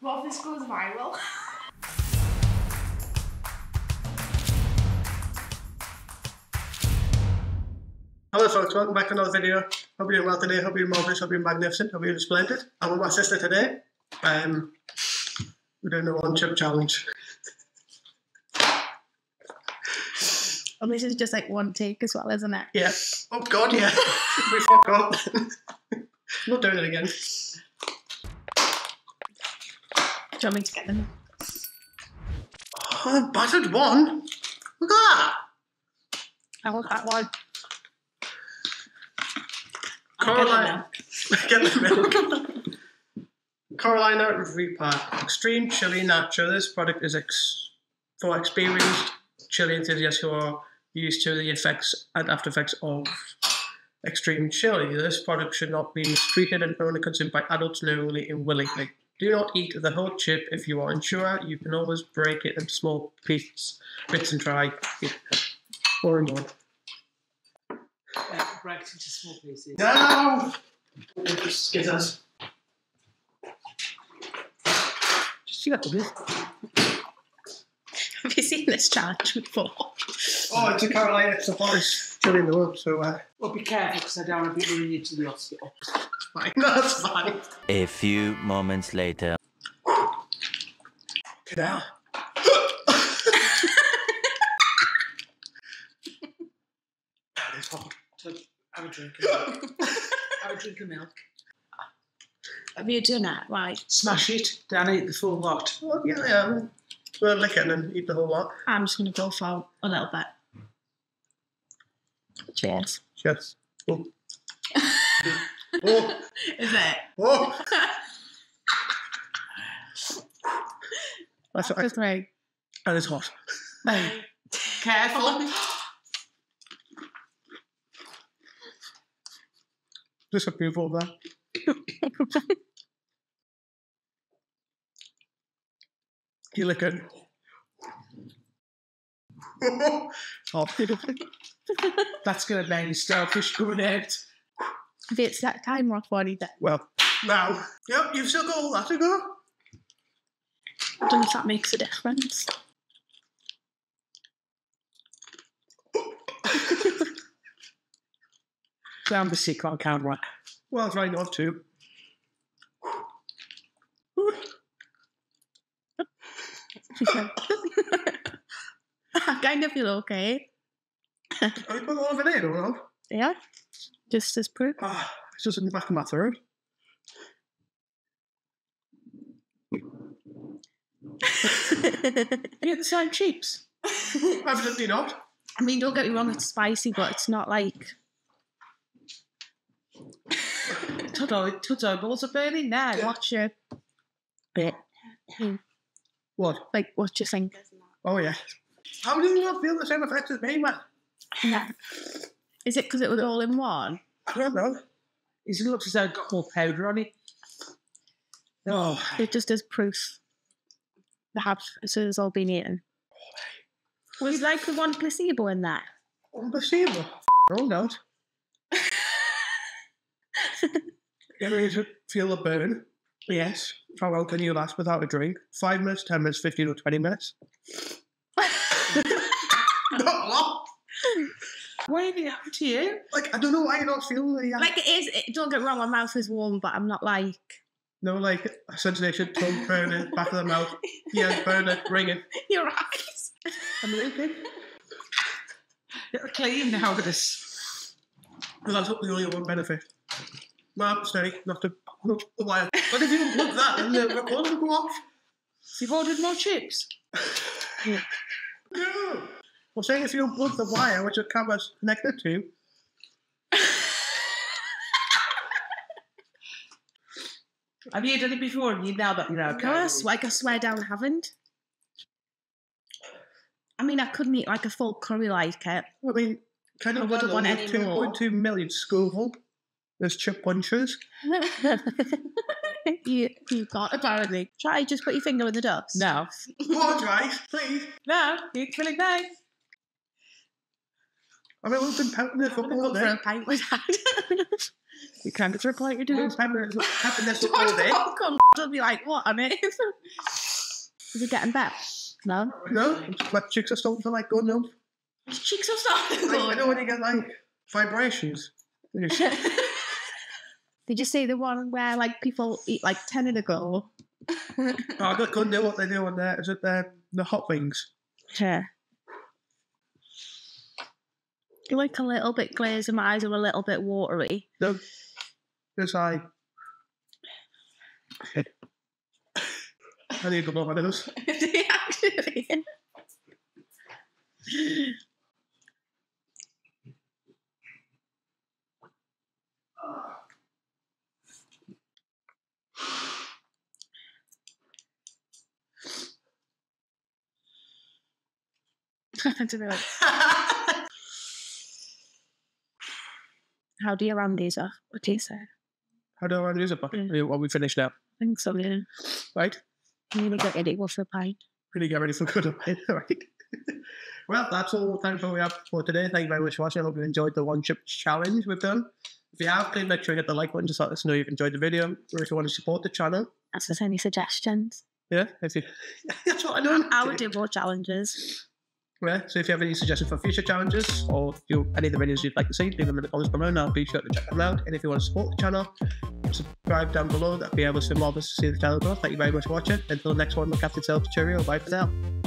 What if this goes viral? Hello folks, welcome back to another video. Hope you're doing well today, hope you're marvellous, hope you're magnificent, hope you're splendid. I'm with my sister today. Um, we're doing a one chip challenge. And this is just like one take as well, isn't it? Yeah. Oh god, yeah. we fuck up. I'm not doing it again. Do you want me to get them? Oh, I battered one. Look at that. I want that one. Carolina. Get the milk. Carolina Reaper Extreme Chili Nacho. This product is ex- for experienced chili enthusiasts who are used to the effects and after effects of extreme chili. This product should not be mistreated and only consumed by adults knowingly and willingly. Do not eat the whole chip if you are unsure. You can always break it into small pieces, bits and try it. Or one. Break it into small pieces. No! Just get us. Just you got the bit. Have you seen this challenge before? Oh, it's a Carolina. It's the hottest chili in the world, so uh, Well, be careful because I don't want to be running into the hospital. Fine. That's fine. A few moments later. Get out. that is hot. So, have a drink. Of milk. have a drink of milk. Have you done it? Right. Smash it. Don't eat the full lot. Oh, yeah, yeah. We'll lick it and then eat the whole lot. I'm just going to go for a little bit. Cheers. Cheers. Oh. oh, oh. oh, oh. Is it? oh. That's After right. three. And it's hot. Careful. Just a beautiful there. You look good. oh. That's going to make me starfish coming out. If it's that time off body that Well, now, yep, you've still got all that to go. I don't know if that makes a difference. Down the sick on camera. Well, try not to. I kind of feel okay. Are you put all of it in or not? Yeah. Just as proof. Ah, it's just in the back of my throat. You the same chips. Evidently not. I mean, don't get me wrong, it's spicy, but it's not like. Tudor, Tudor balls are burning now. What's your bit? What? Like, what you think? Oh, yeah. How do you not feel the same effect as me, man? Yeah. Is it because it was all in one? I don't know. It looks as though it's got more powder on it. Oh, It just does proof. The it's all been eaten. Was like the one placebo in that? unbelievable. Oh, no. Get ready to feel the burn. Yes. How long can you last without a drink? Five minutes, ten minutes, fifteen or twenty minutes. Not long. Why did it happen to you? Like I don't know why you're not feeling the uh, Like it is. It, don't get wrong, my mouth is warm, but I'm not like. no like sensation, tongue burning, back of the mouth, ears burning, ringing. Your eyes. I'm a little. You're clean now with this. But that's not the only one benefit. No, steady, not to not the wire. But if you unplug that, then the recorder will go off. You've ordered more chips. No. I'm saying if you unplug the wire which the camera's connected to, Have you done it before and you know that you know. No, I swear, like I swear down, I haven't. I mean, I couldn't eat like a full curry like it. I mean, kind of wouldn't want any two point two million Scoville. There's chip punches. you, you got apparently. Try just put your finger in the dust. No. Dry, please. No, you're feeling nice. I mean, we've been pounding it for all go for day. a pint with that. You can't get reply you do. Pepper, pepper this up all day. Come on, be like, what on it? Is it getting better? No. No, my cheeks are starting to like go numb. His cheeks are starting to Like, I know go. when you get like vibrations. You just- Did you see the one where like people eat like ten in a go? Oh, I couldn't do what they do on there. Is it the, the hot wings? Yeah. Like a little bit glazed and my eyes are a little bit watery. No. It's like. I need to blow my nose. Actually. to be like, how do you round these off? What do you say? How do I want these? But Yeah. well, we finished now, I think so, yeah. right? I'm gonna get ready for a pint. Really get ready for good night, right? well, that's all the time we have for today. Thank you very much for watching. I hope you enjoyed the one chip challenge we've done. If you have, please make sure you hit the like button just let us know you've enjoyed the video. Or if you want to support the channel, Ask us any suggestions. yeah, if you that's what I know. I would do more challenges. Yeah, so if you have any suggestions for future challenges or you any of the videos you'd like to see, leave them in the comments below and I'll be sure to check them out. And if you want to support the channel, subscribe down below. That'd be able to more of us to see the channel grow. Thank you very much for watching. Until the next one, look after yourself. Cheerio. Bye for now.